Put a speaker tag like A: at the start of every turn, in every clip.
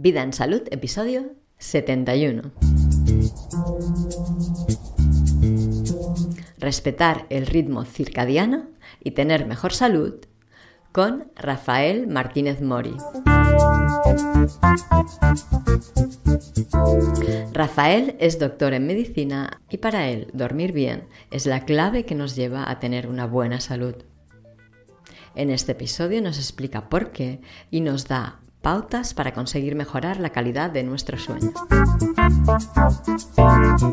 A: Vida en Salud, episodio 71. Respetar el ritmo circadiano y tener mejor salud con Rafael Martínez Mori. Rafael es doctor en medicina y para él dormir bien es la clave que nos lleva a tener una buena salud. En este episodio nos explica por qué y nos da pautas para conseguir mejorar la calidad de nuestro sueño.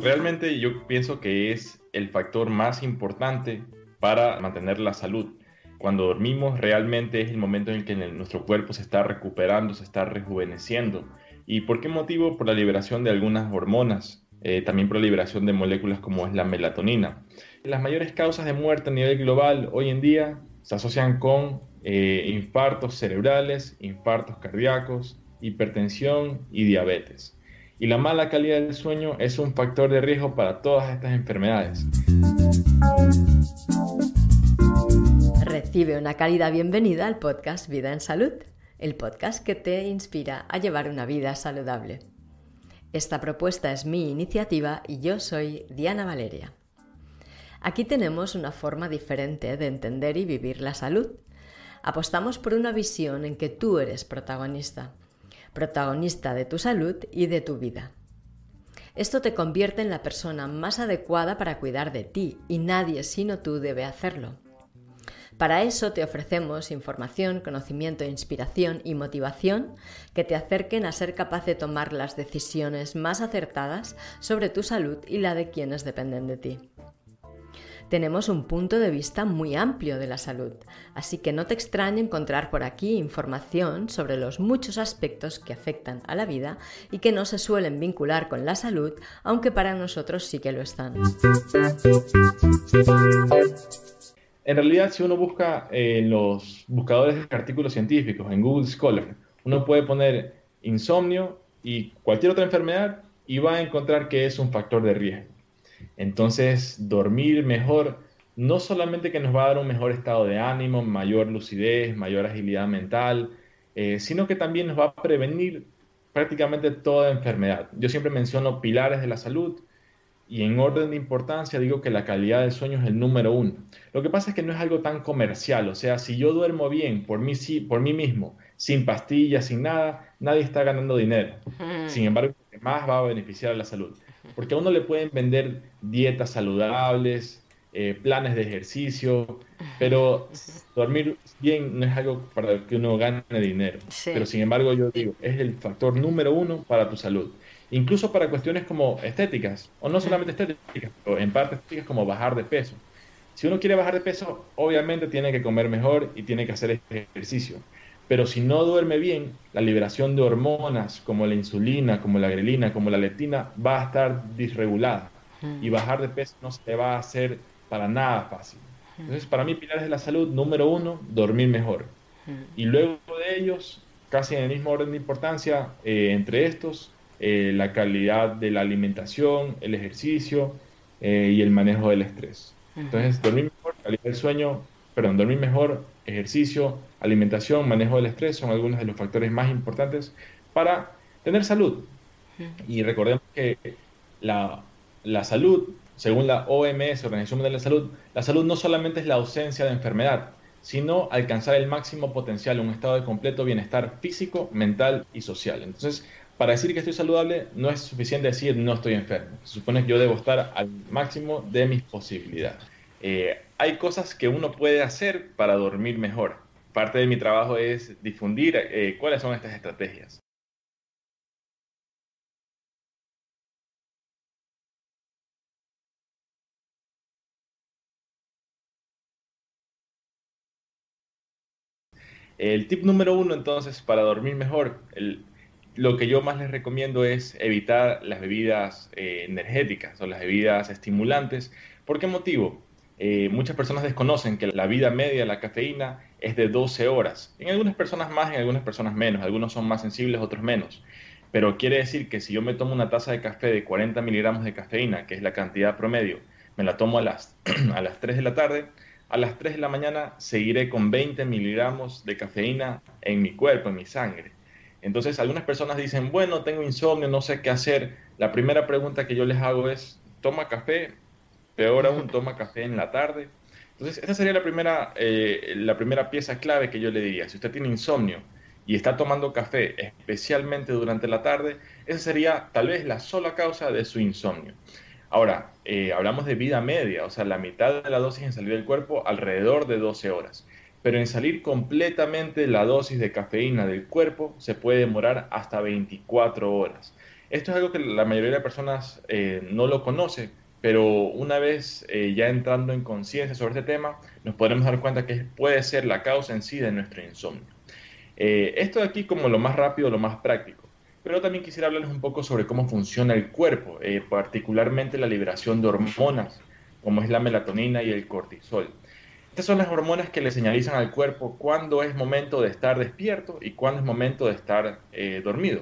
B: Realmente yo pienso que es el factor más importante para mantener la salud. Cuando dormimos realmente es el momento en que nuestro cuerpo se está recuperando, se está rejuveneciendo. ¿Y por qué motivo? Por la liberación de algunas hormonas, eh, también por la liberación de moléculas como es la melatonina. Las mayores causas de muerte a nivel global hoy en día se asocian con eh, infartos cerebrales, infartos cardíacos, hipertensión y diabetes. Y la mala calidad del sueño es un factor de riesgo para todas estas enfermedades.
A: Recibe una cálida bienvenida al podcast Vida en Salud, el podcast que te inspira a llevar una vida saludable. Esta propuesta es mi iniciativa y yo soy Diana Valeria. Aquí tenemos una forma diferente de entender y vivir la salud apostamos por una visión en que tú eres protagonista, protagonista de tu salud y de tu vida. Esto te convierte en la persona más adecuada para cuidar de ti y nadie sino tú debe hacerlo. Para eso te ofrecemos información, conocimiento, inspiración y motivación que te acerquen a ser capaz de tomar las decisiones más acertadas sobre tu salud y la de quienes dependen de ti tenemos un punto de vista muy amplio de la salud, así que no te extrañe encontrar por aquí información sobre los muchos aspectos que afectan a la vida y que no se suelen vincular con la salud, aunque para nosotros sí que lo están.
B: En realidad, si uno busca en los buscadores de artículos científicos, en Google Scholar, uno puede poner insomnio y cualquier otra enfermedad y va a encontrar que es un factor de riesgo. Entonces, dormir mejor no solamente que nos va a dar un mejor estado de ánimo, mayor lucidez, mayor agilidad mental, eh, sino que también nos va a prevenir prácticamente toda enfermedad. Yo siempre menciono pilares de la salud y en orden de importancia digo que la calidad del sueño es el número uno. Lo que pasa es que no es algo tan comercial, o sea, si yo duermo bien por mí, por mí mismo, sin pastillas, sin nada, nadie está ganando dinero. Sin embargo, lo que más va a beneficiar a la salud porque a uno le pueden vender dietas saludables, eh, planes de ejercicio, pero dormir bien no es algo para que uno gane dinero. Pero sin embargo, yo digo, es el factor número uno para tu salud. Incluso para cuestiones como estéticas, o no solamente estéticas, pero en parte estéticas como bajar de peso. Si uno quiere bajar de peso, obviamente tiene que comer mejor y tiene que hacer ejercicio. Pero si no duerme bien, la liberación de hormonas como la insulina, como la grelina, como la leptina va a estar disregulada y bajar de peso no se va a hacer para nada fácil. Entonces, para mí, pilares de la salud, número uno, dormir mejor. Y luego de ellos, casi en el mismo orden de importancia, eh, entre estos, eh, la calidad de la alimentación, el ejercicio eh, y el manejo del estrés. Entonces, dormir mejor, calidad del sueño, perdón, dormir mejor, ejercicio, alimentación, manejo del estrés son algunos de los factores más importantes para tener salud. Y recordemos que la, la salud, según la OMS, Organización Mundial de la Salud, la salud no solamente es la ausencia de enfermedad, sino alcanzar el máximo potencial, un estado de completo bienestar físico, mental y social. Entonces, para decir que estoy saludable, no es suficiente decir no estoy enfermo. Se supone que yo debo estar al máximo de mis posibilidades. Eh, hay cosas que uno puede hacer para dormir mejor. Parte de mi trabajo es difundir eh, cuáles son estas estrategias. El tip número uno, entonces, para dormir mejor, lo que yo más les recomiendo es evitar las bebidas eh, energéticas o las bebidas estimulantes. ¿Por qué motivo? Eh, muchas personas desconocen que la vida media de la cafeína es de 12 horas. En algunas personas más, en algunas personas menos. Algunos son más sensibles, otros menos. Pero quiere decir que si yo me tomo una taza de café de 40 miligramos de cafeína, que es la cantidad promedio, me la tomo a las, a las 3 de la tarde, a las 3 de la mañana seguiré con 20 miligramos de cafeína en mi cuerpo, en mi sangre. Entonces, algunas personas dicen, bueno, tengo insomnio, no sé qué hacer. La primera pregunta que yo les hago es, ¿toma café? Peor aún, toma café en la tarde. Entonces, esta sería la primera, eh, la primera pieza clave que yo le diría. Si usted tiene insomnio y está tomando café, especialmente durante la tarde, esa sería tal vez la sola causa de su insomnio. Ahora, eh, hablamos de vida media, o sea, la mitad de la dosis en salir del cuerpo alrededor de 12 horas. Pero en salir completamente la dosis de cafeína del cuerpo se puede demorar hasta 24 horas. Esto es algo que la mayoría de personas eh, no lo conoce, pero una vez eh, ya entrando en conciencia sobre este tema, nos podremos dar cuenta que puede ser la causa en sí de nuestro insomnio. esto de aquí como lo más rápido, lo más práctico pero también quisiera hablarles un poco sobre cómo funciona el cuerpo, eh, particularmente la liberación de hormonas, como es la melatonina y el cortisol. Estas son las hormonas que le señalizan al cuerpo cuándo es momento de estar despierto y cuándo es momento de estar eh, dormido.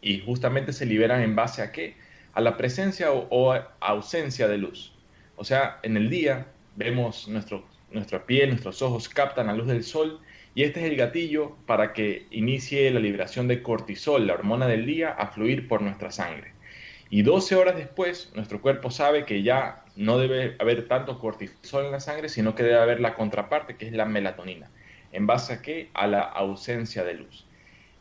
B: Y justamente se liberan en base a qué? A la presencia o, ausencia de luz. O sea, en el día vemos nuestro, nuestra piel, nuestros ojos captan la luz del sol y este es el gatillo para que inicie la liberación de cortisol, la hormona del día, a fluir por nuestra sangre. Y 12 horas después, nuestro cuerpo sabe que ya no debe haber tanto cortisol en la sangre, sino que debe haber la contraparte, que es la melatonina. ¿En base a qué? A la ausencia de luz.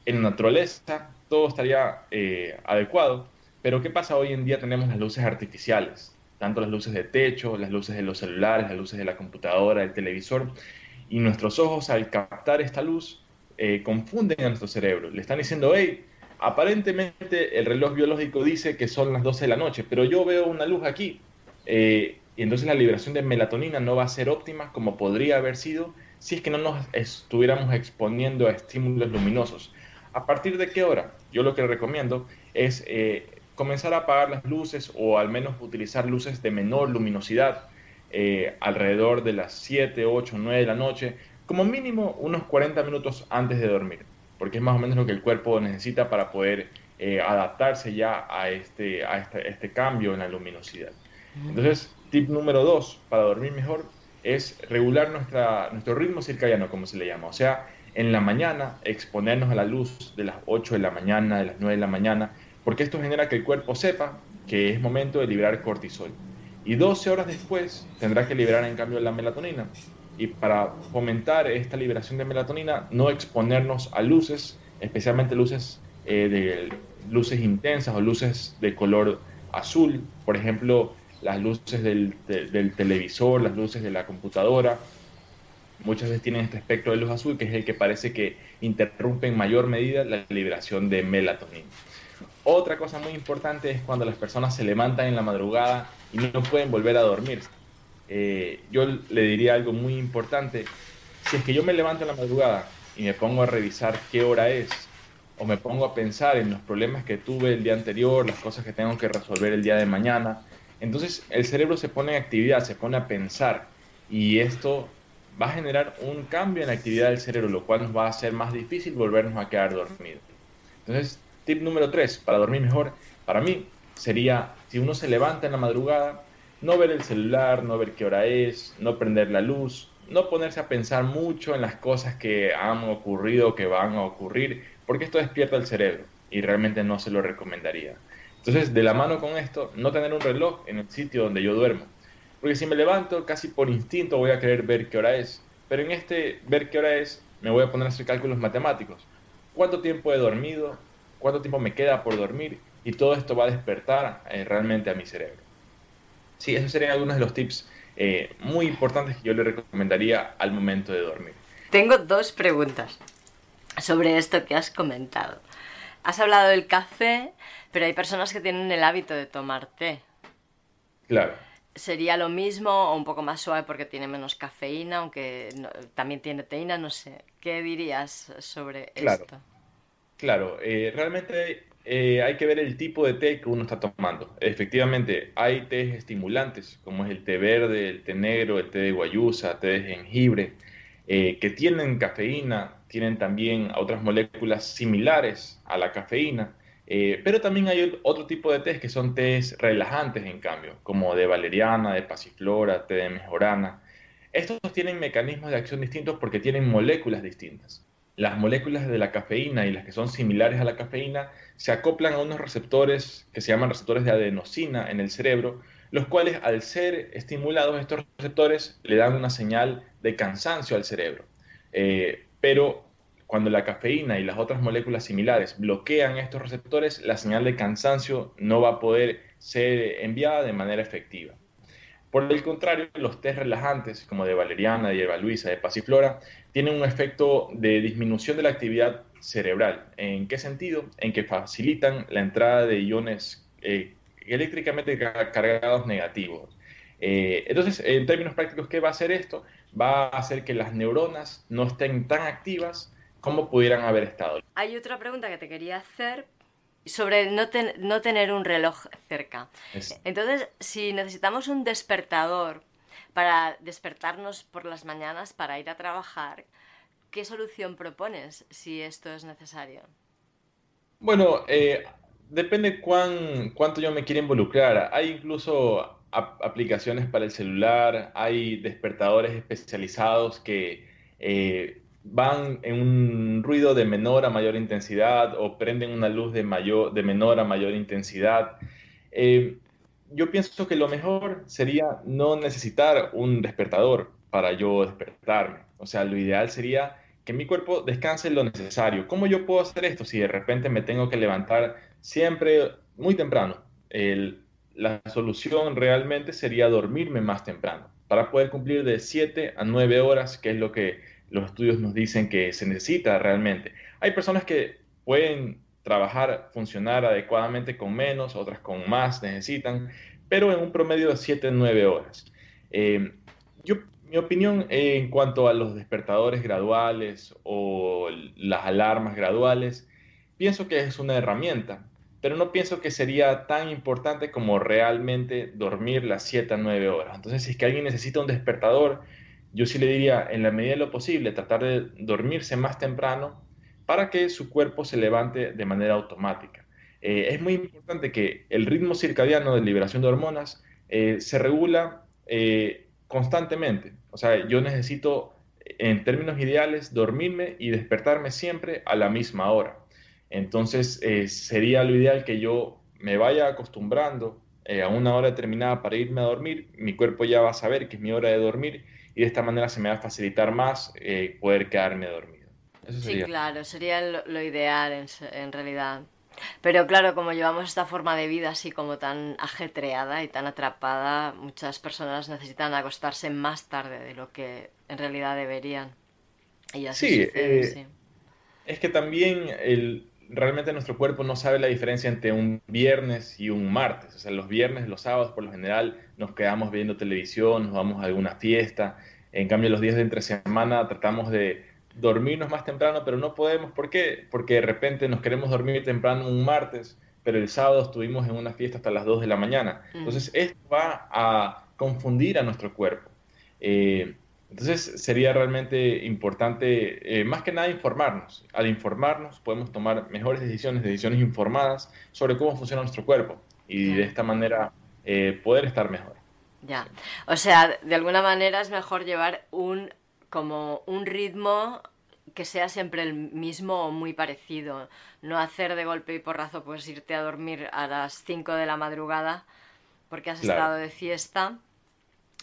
B: En naturaleza todo estaría eh, adecuado, pero ¿qué pasa hoy en día? Tenemos las luces artificiales, tanto las luces de techo, las luces de los celulares, las luces de la computadora, del televisor, y nuestros ojos al captar esta luz eh, confunden a nuestro cerebro. Le están diciendo, hey, aparentemente el reloj biológico dice que son las 12 de la noche, pero yo veo una luz aquí. Eh, y entonces la liberación de melatonina no va a ser óptima como podría haber sido si es que no nos estuviéramos exponiendo a estímulos luminosos. ¿A partir de qué hora? Yo lo que recomiendo es eh, comenzar a apagar las luces o al menos utilizar luces de menor luminosidad eh, alrededor de las 7, 8, 9 de la noche, como mínimo unos 40 minutos antes de dormir, porque es más o menos lo que el cuerpo necesita para poder eh, adaptarse ya a este, a este, este, cambio en la luminosidad. Entonces, tip número 2 para dormir mejor es regular nuestra, nuestro ritmo circadiano, como se le llama. O sea, en la mañana exponernos a la luz de las 8 de la mañana, de las 9 de la mañana, porque esto genera que el cuerpo sepa que es momento de liberar cortisol y 12 horas después tendrá que liberar en cambio la melatonina. Y para fomentar esta liberación de melatonina, no exponernos a luces, especialmente luces, eh, de, luces intensas o luces de color azul, por ejemplo, las luces del, del televisor, las luces de la computadora, muchas veces tienen este espectro de luz azul, que es el que parece que interrumpe en mayor medida la liberación de melatonina. Otra cosa muy importante es cuando las personas se levantan en la madrugada y no pueden volver a dormir. Eh, yo le diría algo muy importante. Si es que yo me levanto en la madrugada y me pongo a revisar qué hora es, o me pongo a pensar en los problemas que tuve el día anterior, las cosas que tengo que resolver el día de mañana, entonces el cerebro se pone en actividad, se pone a pensar y esto va a generar un cambio en la actividad del cerebro, lo cual nos va a hacer más difícil volvernos a quedar dormidos. Entonces, tip número 3, para dormir mejor, para mí sería, si uno se levanta en la madrugada, no ver el celular, no ver qué hora es, no prender la luz, no ponerse a pensar mucho en las cosas que han ocurrido, que van a ocurrir, porque esto despierta el cerebro y realmente no se lo recomendaría. Entonces, de la mano con esto, no tener un reloj en el sitio donde yo duermo. Porque si me levanto, casi por instinto voy a querer ver qué hora es. Pero en este ver qué hora es, me voy a poner a hacer cálculos matemáticos. ¿Cuánto tiempo he dormido? ¿Cuánto tiempo me queda por dormir? y todo esto va a despertar eh, realmente a mi cerebro. Sí, esos serían algunos de los tips eh, muy importantes que yo le recomendaría al momento de dormir.
A: Tengo dos preguntas sobre esto que has comentado. Has hablado del café, pero hay personas que tienen el hábito de tomar té.
B: Claro.
A: ¿Sería lo mismo o un poco más suave porque tiene menos cafeína, aunque también tiene teína? No sé. ¿Qué dirías sobre esto?
B: Claro, eh, realmente eh, hay que ver el tipo de té que uno está tomando. Efectivamente, hay tés estimulantes, como es el té verde, el té negro, el té de guayusa, té de jengibre, eh, que tienen cafeína, tienen también otras moléculas similares a la cafeína, eh, pero también hay otro tipo de tés que son tés relajantes, en cambio, como de valeriana, de pasiflora, té de mejorana. Estos tienen mecanismos de acción distintos porque tienen moléculas distintas. las moléculas de la cafeína y las que son similares a la cafeína se acoplan a unos receptores que se llaman receptores de adenosina en el cerebro, los cuales al ser estimulados estos receptores le dan una señal de cansancio al cerebro. Eh, pero cuando la cafeína y las otras moléculas similares bloquean estos receptores, la señal de cansancio no va a poder ser enviada de manera efectiva. Por el contrario, los test relajantes, como de valeriana, de hierba luisa, de pasiflora, tienen un efecto de disminución de la actividad cerebral. ¿En qué sentido? En que facilitan la entrada de iones eh, eléctricamente cargados negativos. Eh, entonces, en términos prácticos, ¿qué va a hacer esto? Va a hacer que las neuronas no estén tan activas como pudieran haber estado.
A: Hay otra pregunta que te quería hacer, sobre no, no tener un reloj cerca. Entonces, si necesitamos un despertador para despertarnos por las mañanas para ir a trabajar, ¿qué solución propones si esto es necesario?
B: Bueno, eh, depende cuán, cuánto yo me quiero involucrar. Hay incluso aplicaciones para el celular, hay despertadores especializados que eh, van en un ruido de menor a mayor intensidad o prenden una luz de, mayor, de menor a mayor intensidad. Eh, yo pienso que lo mejor sería no necesitar un despertador para yo despertarme. O sea, lo ideal sería que mi cuerpo descanse lo necesario. ¿Cómo yo puedo hacer esto si de repente me tengo que levantar siempre muy temprano? la solución realmente sería dormirme más temprano para poder cumplir de 7 a 9 horas, que es lo que los estudios nos dicen que se necesita realmente. Hay personas que pueden trabajar, funcionar adecuadamente con menos, otras con más necesitan, pero en un promedio de 7 9 horas. Eh, yo, mi opinión en cuanto a los despertadores graduales o las alarmas graduales, pienso que es una herramienta, pero no pienso que sería tan importante como realmente dormir las 7 a 9 horas. Entonces, si es que alguien necesita un despertador, yo sí le diría, en la medida de lo posible, tratar de dormirse más temprano para que su cuerpo se levante de manera automática. Eh, es muy importante que el ritmo circadiano de liberación de hormonas eh, se regula eh, constantemente. O sea, yo necesito, en términos ideales, dormirme y despertarme siempre a la misma hora. Entonces, sería lo ideal que yo me vaya acostumbrando a una hora determinada para irme a dormir. Mi cuerpo ya va a saber que es mi hora de dormir y de esta manera se me va a facilitar más eh, poder quedarme dormido.
A: Sí, claro, sería lo, ideal en, realidad. Pero claro, como llevamos esta forma de vida así como tan ajetreada y tan atrapada, muchas personas necesitan acostarse más tarde de lo que en realidad deberían. Y así
B: eh, sí, Es que también el, realmente nuestro cuerpo no sabe la diferencia entre un viernes y un martes. O sea, los viernes, los sábados, por lo general, nos quedamos viendo televisión, nos vamos a alguna fiesta. En cambio, los días de entre semana tratamos de dormirnos más temprano, pero no podemos. ¿Por qué? Porque de repente nos queremos dormir temprano un martes, pero el sábado estuvimos en una fiesta hasta las 2 de la mañana. Mm. Entonces, esto va a confundir a nuestro cuerpo. Eh, entonces sería realmente importante, eh, más que nada, informarnos. Al informarnos podemos tomar mejores decisiones, decisiones informadas sobre cómo funciona nuestro cuerpo y de esta manera eh, poder estar mejor.
A: Ya, o sea, de alguna manera es mejor llevar un como un ritmo que sea siempre el mismo o muy parecido. No hacer de golpe y porrazo, pues irte a dormir a las 5 de la madrugada porque has estado de fiesta.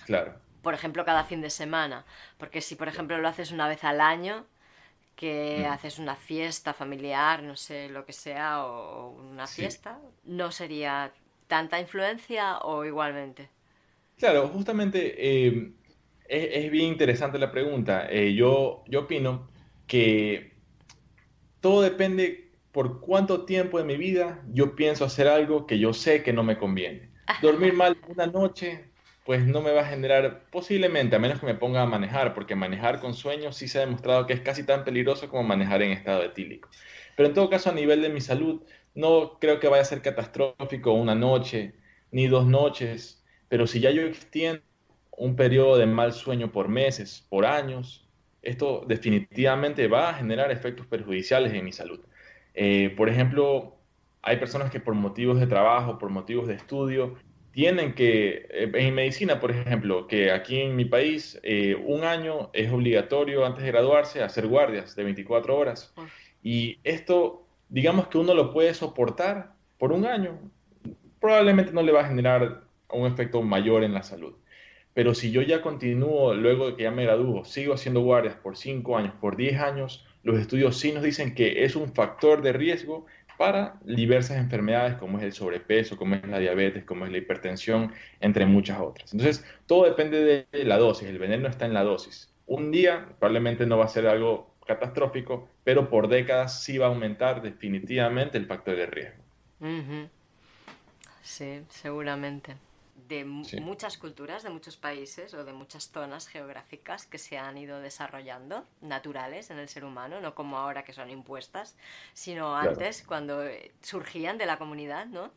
B: Claro
A: por ejemplo, cada fin de semana. Porque si, por ejemplo, lo haces una vez al año, que haces una fiesta familiar, no sé, lo que sea, o una fiesta, ¿no sería tanta influencia o igualmente?
B: Claro, justamente eh, es, bien interesante la pregunta. Eh, yo, yo opino que todo depende por cuánto tiempo de mi vida yo pienso hacer algo que yo sé que no me conviene. Dormir mal una noche pues no me va a generar posiblemente, a menos que me ponga a manejar, porque manejar con sueños sí se ha demostrado que es casi tan peligroso como manejar en estado etílico. Pero en todo caso, a nivel de mi salud, no creo que vaya a ser catastrófico una noche, ni dos noches, pero si ya yo extiendo un periodo de mal sueño por meses, por años, esto definitivamente va a generar efectos perjudiciales en mi salud. Eh, por ejemplo, hay personas que por motivos de trabajo, por motivos de estudio, tienen que, eh, en medicina, por ejemplo, que aquí en mi país eh, un año es obligatorio antes de graduarse hacer guardias de 24 horas. Y esto, digamos que uno lo puede soportar por un año, probablemente no le va a generar un efecto mayor en la salud. Pero si yo ya continúo, luego de que ya me gradúo, sigo haciendo guardias por 5 años, por 10 años, los estudios sí nos dicen que es un factor de riesgo para diversas enfermedades como es el sobrepeso, como es la diabetes, como es la hipertensión, entre muchas otras. Entonces, todo depende de la dosis, el veneno está en la dosis. Un día probablemente no va a ser algo catastrófico, pero por décadas sí va a aumentar definitivamente el factor de riesgo.
A: Sí, seguramente de muchas culturas, de muchos países o de muchas zonas geográficas que se han ido desarrollando, naturales en el ser humano, no como ahora que son impuestas, sino antes, cuando eh, surgían de la comunidad, ¿no?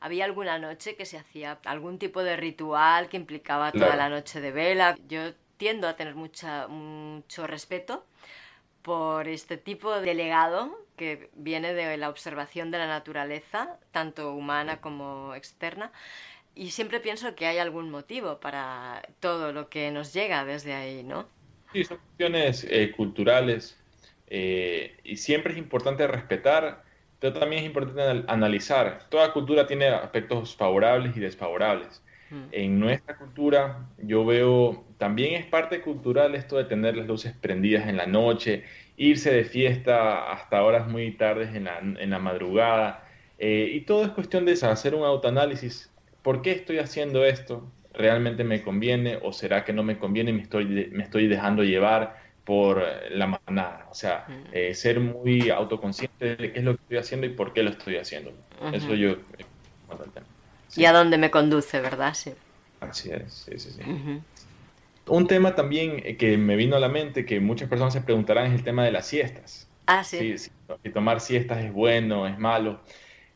A: Había alguna noche que se hacía algún tipo de ritual que implicaba toda la noche de vela. Yo tiendo a tener mucha, mucho respeto por este tipo de legado que viene de la observación de la naturaleza, tanto humana como externa, y siempre pienso que hay algún motivo para todo lo que nos llega desde ahí, ¿no?
B: Sí, son cuestiones eh, culturales eh, y siempre es importante respetar, pero también es importante analizar. Toda cultura tiene aspectos favorables y desfavorables. Mm. En nuestra cultura yo veo, también es parte cultural esto de tener las luces prendidas en la noche, irse de fiesta hasta horas muy tardes en la, en la madrugada. Eh, y todo es cuestión de hacer un autoanálisis ¿por qué estoy haciendo esto? ¿Realmente me conviene o será que no me conviene y me estoy, me estoy dejando llevar por la manada? O sea, eh, ser muy autoconsciente de qué es lo que estoy haciendo y por qué lo estoy haciendo. Eso yo...
A: Y a dónde me conduce, ¿verdad?
B: Sí. Así es, sí, sí, sí. Un tema también eh, que me vino a la mente, que muchas personas se preguntarán, es el tema de las siestas.
A: Ah, sí.
B: Si tomar siestas es bueno, es malo.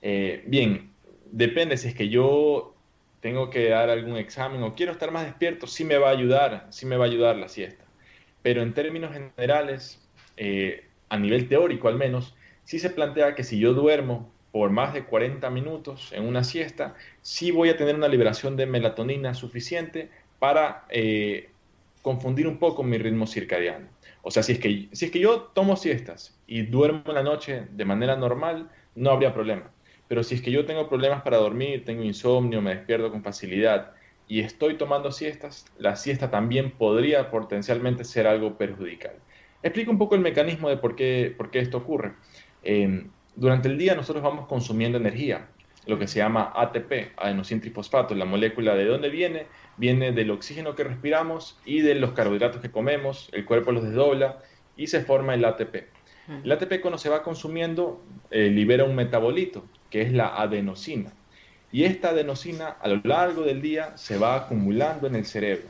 B: Eh, bien, depende si es que yo tengo que dar algún examen o quiero estar más despierto, sí me va a ayudar, sí me va a ayudar la siesta. Pero en términos generales, eh, a nivel teórico al menos, sí se plantea que si yo duermo por más de 40 minutos en una siesta, sí voy a tener una liberación de melatonina suficiente para eh, confundir un poco mi ritmo circadiano. O sea, si es, que, si es que yo tomo siestas y duermo la noche de manera normal, no habría problema. Pero si es que yo tengo problemas para dormir, tengo insomnio, me despierto con facilidad y estoy tomando siestas, la siesta también podría potencialmente ser algo perjudicial. Explico un poco el mecanismo de por qué, por qué esto ocurre. Em, durante el día nosotros vamos consumiendo energía, lo que se llama ATP, adenosíntrifosfato. La molécula de dónde viene? Viene del oxígeno que respiramos y de los carbohidratos que comemos, el cuerpo los desdobla y se forma el ATP. El ATP cuando se va consumiendo eh, libera un metabolito, que es la adenosina. Y esta adenosina a lo largo del día se va acumulando en el cerebro.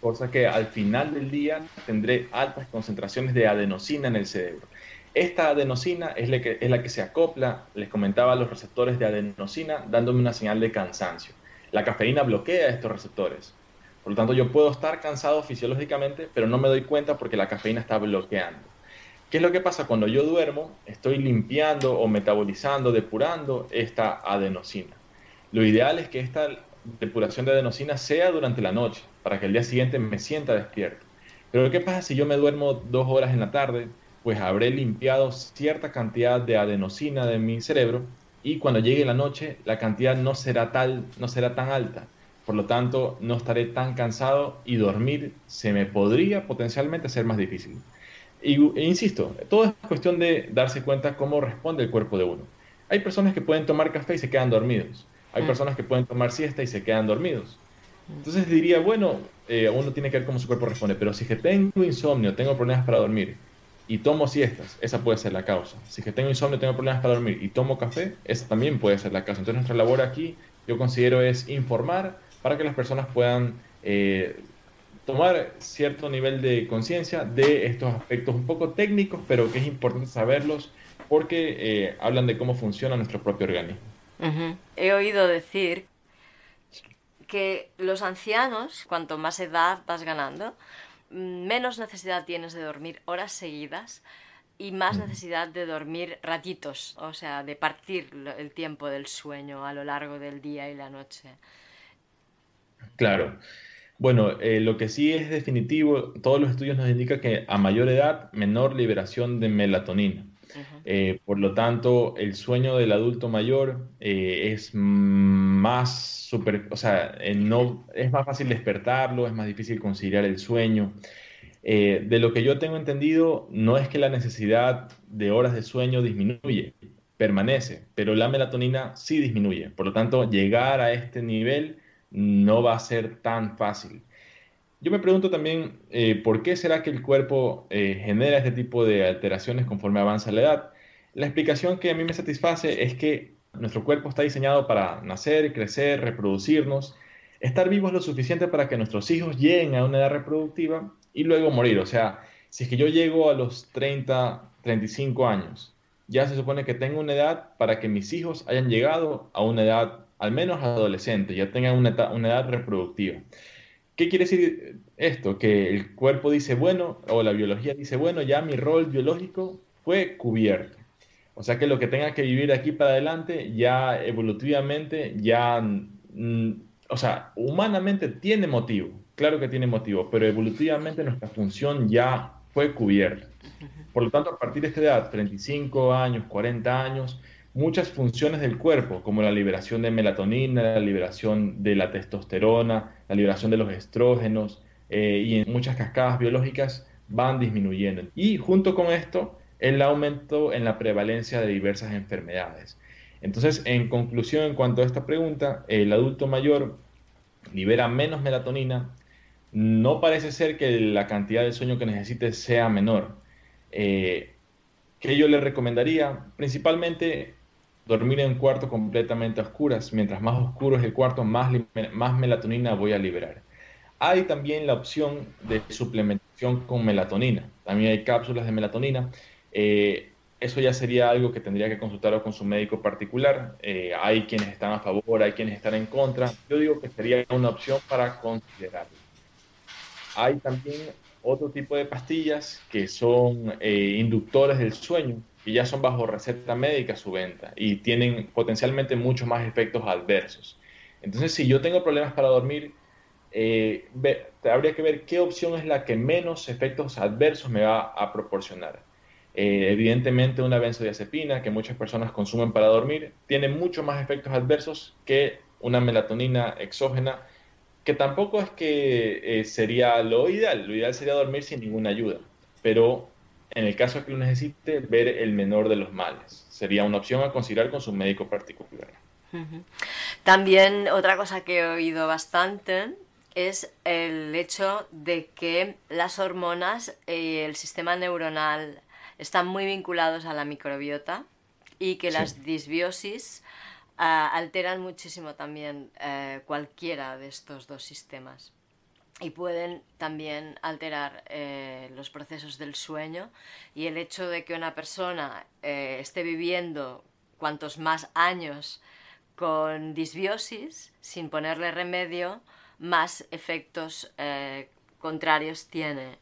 B: Cosa que al final del día tendré altas concentraciones de adenosina en el cerebro. Esta adenosina es la que, es la que se acopla, les comentaba, a los receptores de adenosina, dándome una señal de cansancio. La cafeína bloquea estos receptores. Por lo tanto, yo puedo estar cansado fisiológicamente, pero no me doy cuenta porque la cafeína está bloqueando. ¿Qué es lo que pasa cuando yo duermo? Estoy limpiando o metabolizando, depurando esta adenosina. Lo ideal es que esta depuración de adenosina sea durante la noche, para que el día siguiente me sienta despierto. Pero ¿qué pasa si yo me duermo dos horas en la tarde? Pues habré limpiado cierta cantidad de adenosina de mi cerebro y cuando llegue la noche la cantidad no será, tal, no será tan alta. Por lo tanto, no estaré tan cansado y dormir se me podría potencialmente ser más difícil. Y, e insisto, todo es cuestión de darse cuenta cómo responde el cuerpo de uno. Hay personas que pueden tomar café y se quedan dormidos. Hay mm. personas que pueden tomar siesta y se quedan dormidos. Entonces diría, bueno, eh, uno tiene que ver cómo su cuerpo responde, pero si que tengo insomnio, tengo problemas para dormir y tomo siestas, esa puede ser la causa. Si que tengo insomnio, tengo problemas para dormir y tomo café, esa también puede ser la causa. Entonces nuestra labor aquí, yo considero, es informar para que las personas puedan eh, tomar cierto nivel de conciencia de estos aspectos un poco técnicos, pero que es importante saberlos porque eh, hablan de cómo funciona nuestro propio organismo.
A: He oído decir que los ancianos, cuanto más edad vas ganando, menos necesidad tienes de dormir horas seguidas y más necesidad de dormir ratitos, o sea, de partir el tiempo del sueño a lo largo del día y la noche.
B: Claro. Bueno, eh, lo que sí es definitivo, todos los estudios nos indican que a mayor edad, menor liberación de melatonina. Eh, por lo tanto, el sueño del adulto mayor eh, es más super, o sea, no, es más fácil despertarlo, es más difícil conciliar el sueño. de lo que yo tengo entendido, no es que la necesidad de horas de sueño disminuye, permanece, pero la melatonina sí disminuye. Por lo tanto, llegar a este nivel no va a ser tan fácil. Yo me pregunto también eh, por qué será que el cuerpo eh, genera este tipo de alteraciones conforme avanza la edad. La explicación que a mí me satisface es que nuestro cuerpo está diseñado para nacer, crecer, reproducirnos, estar vivos lo suficiente para que nuestros hijos lleguen a una edad reproductiva y luego morir. O sea, si es que yo llego a los 30, 35 años, ya se supone que tengo una edad para que mis hijos hayan llegado a una edad al menos adolescentes, ya tengan una, edad reproductiva. ¿Qué quiere decir esto? Que el cuerpo dice, bueno, o la biología dice, bueno, ya mi rol biológico fue cubierto. O sea que lo que tenga que vivir aquí para adelante, ya evolutivamente, ya, mm, o sea, humanamente tiene motivo, claro que tiene motivo, pero evolutivamente nuestra función ya fue cubierta. Por lo tanto, a partir de esta edad, 35 años, 40 años, muchas funciones del cuerpo, como la liberación de melatonina, la liberación de la testosterona, la liberación de los estrógenos eh, y en muchas cascadas biológicas van disminuyendo. Y junto con esto, el aumento en la prevalencia de diversas enfermedades. Entonces, en conclusión, en cuanto a esta pregunta, el adulto mayor libera menos melatonina. No parece ser que la cantidad de sueño que necesite sea menor. Eh, ¿Qué yo le recomendaría? Principalmente dormir en un cuarto completamente a oscuras. Mientras más oscuro es el cuarto, más, melatonina voy a liberar. Hay también la opción de suplementación con melatonina. También hay cápsulas de melatonina. Eh, eso ya sería algo que tendría que consultar con su médico particular. Eh, hay quienes están a favor, hay quienes están en contra. Yo digo que sería una opción para considerar. Hay también otro tipo de pastillas que son eh, inductores del sueño, y ya son bajo receta médica su venta y tienen potencialmente muchos más efectos adversos. Entonces, si yo tengo problemas para dormir, eh, habría que ver qué opción es la que menos efectos adversos me va a proporcionar. Eh, evidentemente, una benzodiazepina que muchas personas consumen para dormir tiene mucho más efectos adversos que una melatonina exógena, que tampoco es que eh, sería lo ideal. Lo ideal sería dormir sin ninguna ayuda, pero en el caso que lo necesite, ver el menor de los males. Sería una opción a considerar con su médico particular.
A: También otra cosa que he oído bastante es el hecho de que las hormonas y el sistema neuronal están muy vinculados a la microbiota y que las disbiosis ah, alteran muchísimo también eh, cualquiera de estos dos sistemas y pueden también alterar eh, los procesos del sueño y el hecho de que una persona eh, esté viviendo cuantos más años con disbiosis sin ponerle remedio, más efectos eh, contrarios tiene.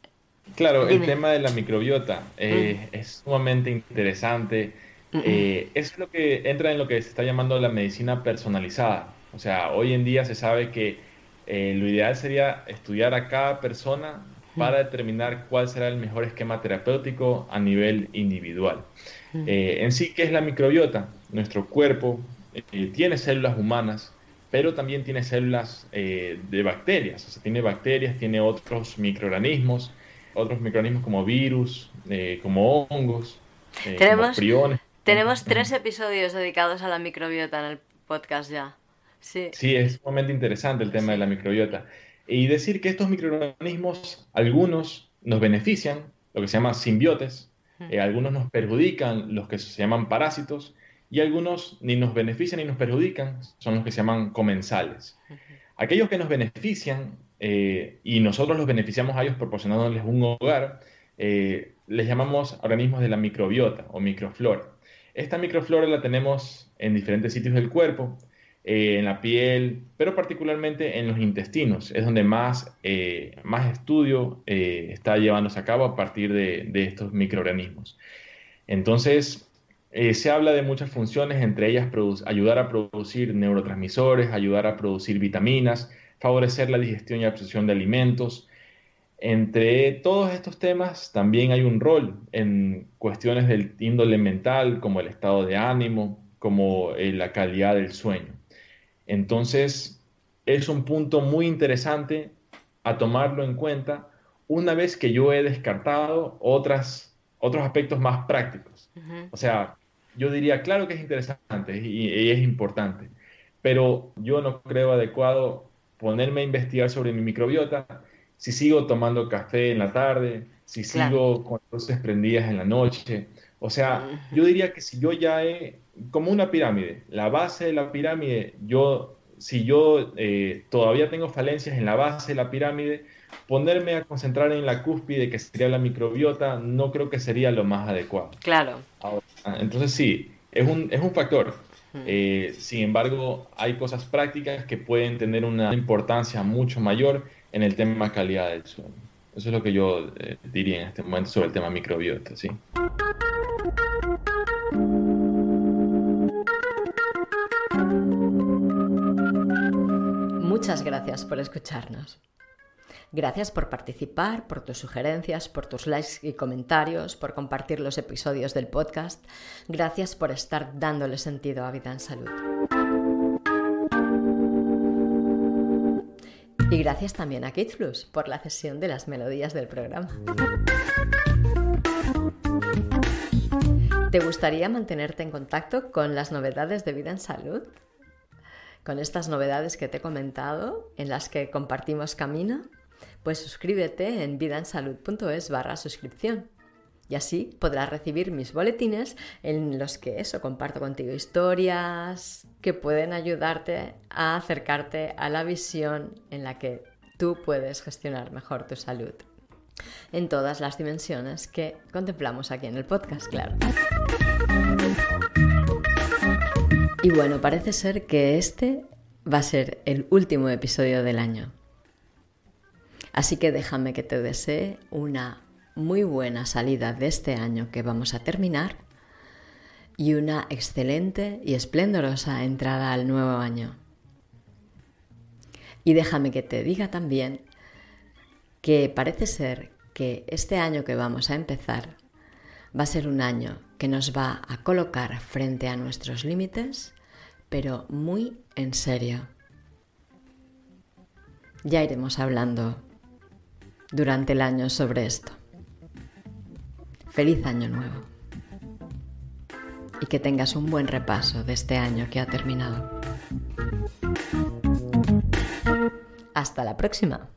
B: Claro, el tema de la microbiota mm. es sumamente interesante. es lo que entra en lo que se está llamando la medicina personalizada. O sea, hoy en día se sabe que eh, lo ideal sería estudiar a cada persona para determinar cuál será el mejor esquema terapéutico a nivel individual. Eh, en sí, ¿qué es la microbiota? Nuestro cuerpo eh, tiene células humanas, pero también tiene células de bacterias, o sea, tiene bacterias, tiene otros microorganismos, otros microorganismos como virus, como hongos,
A: tenemos, como priones. Tenemos tres episodios dedicados a la microbiota en el podcast ya.
B: Sí. es sumamente interesante el tema de la microbiota. Y decir que estos microorganismos, algunos nos benefician, lo que se llama simbiotes, eh, algunos nos perjudican, los que se llaman parásitos, y algunos ni nos benefician ni nos perjudican, son los que se llaman comensales. Aquellos que nos benefician eh, y nosotros los beneficiamos a ellos proporcionándoles un hogar, eh, les llamamos organismos de la microbiota o microflora. Esta microflora la tenemos en diferentes sitios del cuerpo, eh, en la piel, pero particularmente en los intestinos. Es donde más, eh, más estudio eh, está llevándose a cabo a partir de, estos microorganismos. Entonces, se habla de muchas funciones, entre ellas ayudar a producir neurotransmisores, ayudar a producir vitaminas, favorecer la digestión y absorción de alimentos. Entre todos estos temas también hay un rol en cuestiones del índole mental, como el estado de ánimo, como la calidad del sueño. Entonces, es un punto muy interesante a tomarlo en cuenta una vez que yo he descartado otras, otros aspectos más prácticos. O sea, yo diría, claro que es interesante y, es importante, pero yo no creo adecuado ponerme a investigar sobre mi microbiota si sigo tomando café en la tarde, si sigo con luces prendidas en la noche. O sea, yo diría que si yo ya he, como una pirámide, la base de la pirámide, yo, si yo eh, todavía tengo falencias en la base de la pirámide, ponerme a concentrar en la cúspide, que sería la microbiota, no creo que sería lo más adecuado.
A: Claro.
B: entonces sí, es un, es un factor. Eh, sin embargo, hay cosas prácticas que pueden tener una importancia mucho mayor en el tema calidad del sueño. Eso es lo que yo eh, diría en este momento sobre el tema microbiota, sí.
A: Gracias por escucharnos. Gracias por participar, por tus sugerencias, por tus likes y comentarios, por compartir los episodios del podcast. Gracias por estar dándole sentido a Vida en Salud. Y gracias también a KidsFlux por la cesión de las melodías del programa. ¿Te gustaría mantenerte en contacto con las novedades de Vida en Salud? Con estas novedades que te he comentado, en las que compartimos camino, pues suscríbete en vidaensalud.es barra suscripción. Y así podrás recibir mis boletines en los que eso comparto contigo historias que pueden ayudarte a acercarte a la visión en la que tú puedes gestionar mejor tu salud. En todas las dimensiones que contemplamos aquí en el podcast, claro. Y bueno, parece ser que este va a ser el último episodio del año. Así que déjame que te desee una muy buena salida de este año que vamos a terminar y una excelente y esplendorosa entrada al nuevo año. Y déjame que te diga también que parece ser que este año que vamos a empezar va a ser un año que nos va a colocar frente a nuestros límites, pero muy en serio. Ya iremos hablando durante el año sobre esto. Feliz año nuevo y que tengas un buen repaso de este año que ha terminado. Hasta la próxima.